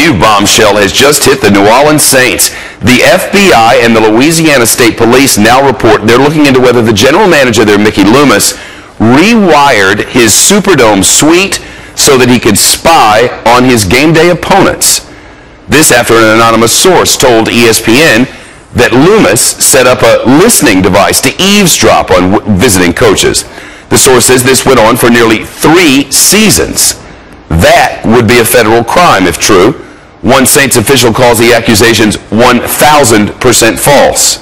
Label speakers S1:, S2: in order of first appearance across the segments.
S1: new bombshell has just hit the New Orleans Saints. The FBI and the Louisiana State Police now report they're looking into whether the general manager there, Mickey Loomis, rewired his Superdome suite so that he could spy on his game day opponents. This after an anonymous source told ESPN that Loomis set up a listening device to eavesdrop on visiting coaches. The source says this went on for nearly three seasons. That would be a federal crime if true. One Saints official calls the accusations 1,000% false.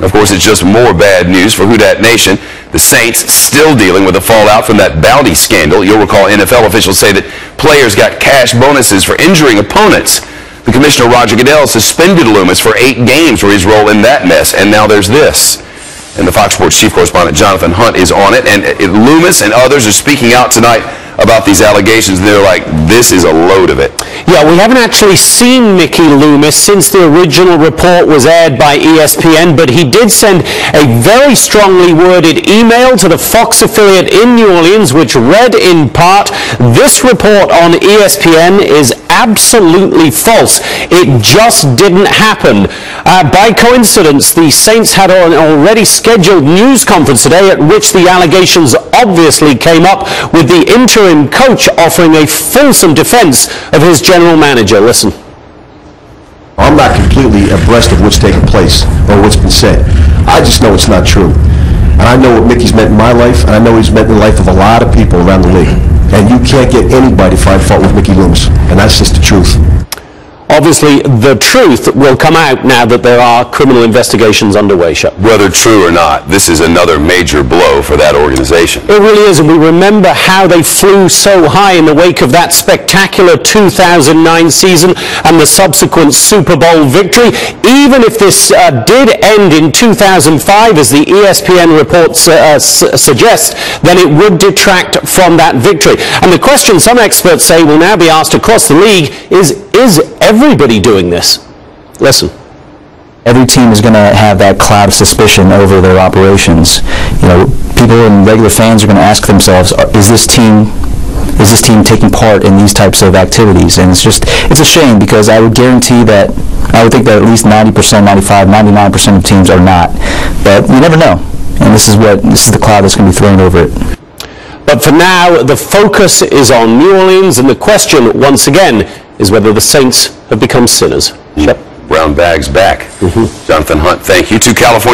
S1: Of course, it's just more bad news for Who Dat Nation. The Saints still dealing with the fallout from that bounty scandal. You'll recall NFL officials say that players got cash bonuses for injuring opponents. The commissioner, Roger Goodell, suspended Loomis for eight games for his role in that mess. And now there's this. And the Fox Sports chief correspondent, Jonathan Hunt, is on it. And Loomis and others are speaking out tonight about these allegations. They're like, this is a load of it.
S2: Yeah, we haven't actually seen Mickey Loomis since the original report was aired by ESPN, but he did send a very strongly worded email to the Fox affiliate in New Orleans, which read in part, this report on ESPN is absolutely false. It just didn't happen. Uh, by coincidence, the Saints had an already scheduled news conference today at which the allegations obviously came up with the interim coach offering a fulsome defense of his general manager. Listen.
S3: I'm not completely abreast of what's taken place or what's been said. I just know it's not true. And I know what Mickey's meant in my life, and I know he's meant in the life of a lot of people around the league. And you can't get anybody to find fault with Mickey Loomis. And that's just the truth.
S2: Obviously, the truth will come out now that there are criminal investigations underway, Shep.
S1: Whether true or not, this is another major blow for that organization.
S2: It really is, and we remember how they flew so high in the wake of that spectacular 2009 season and the subsequent Super Bowl victory. Even if this uh, did end in 2005, as the ESPN reports uh, s- suggest, then it would detract from that victory. And the question some experts say will now be asked across the league is, is everybody doing this? Listen.
S4: every team is going to have that cloud of suspicion over their operations. You know, people and regular fans are going to ask themselves, uh, is this team is this team taking part in these types of activities? And it's just it's a shame because I would guarantee that I would think that at least 90%, 95, 99% of teams are not. But you never know. And this is what this is the cloud that's going to be thrown over it.
S2: But for now, the focus is on New Orleans, and the question, once again, is whether the Saints have become sinners. Yep.
S1: Brown bags back. Mm-hmm. Jonathan Hunt, thank you. To California.